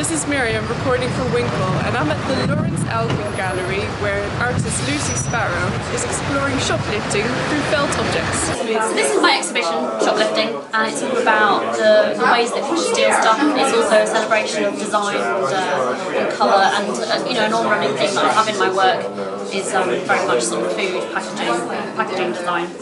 This is Myriam reporting for WinkBall and I'm at the Lawrence Alkin Gallery where artist Lucy Sparrow is exploring shoplifting through felt objects. So this is my exhibition, Shoplifting, and it's all about the, the ways that people steal stuff. It's also a celebration of design and, uh, and colour and uh, you know an all-running theme that I have in my work is um, very much sort of food, packaging, packaging design.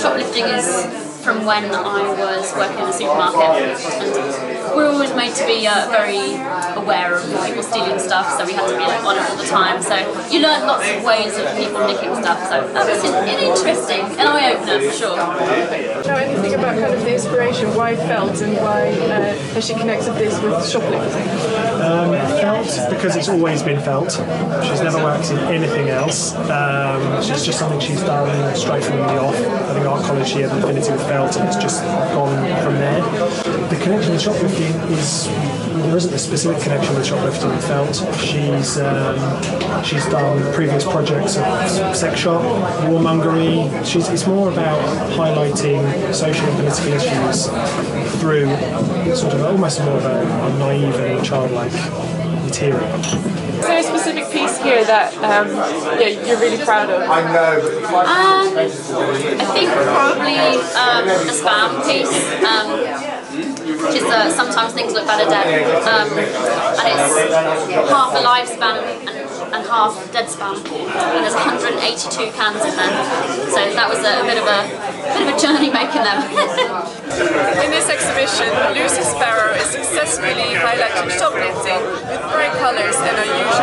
Shoplifting is from when I was working in a supermarket and we're always made to be uh, very aware of people stealing stuff so we had to be like, on it all the time so you learn lots of ways of people nicking stuff so that was an, an interesting, an eye-opener for sure. Know anything about kind of the inspiration, why felt and why uh, has she connected this with shoplifting? Um, felt because it's always been felt. She's never worked in anything else. Um, it's just something she's done straight from the off. I think art college she had an affinity with felt and it's just gone from there. The connection with shoplifting is there isn't a specific connection with shoplifting felt. She's um, she's done previous projects of sex shop, warmongery. She's it's more about highlighting social and political issues through sort of almost more of a, a naive and childlike material. Is there a specific piece here that um, yeah, you're really proud of? I know. Um, I think probably um, the spam piece. Um, which is uh, sometimes things look better dead, um, and it's half a lifespan and, and half dead spam, and there's 182 cans in there, so that was a, a bit of a bit of a journey making them. in this exhibition, Lucy Sparrow is successfully highlighting shoplifting with colours and unusual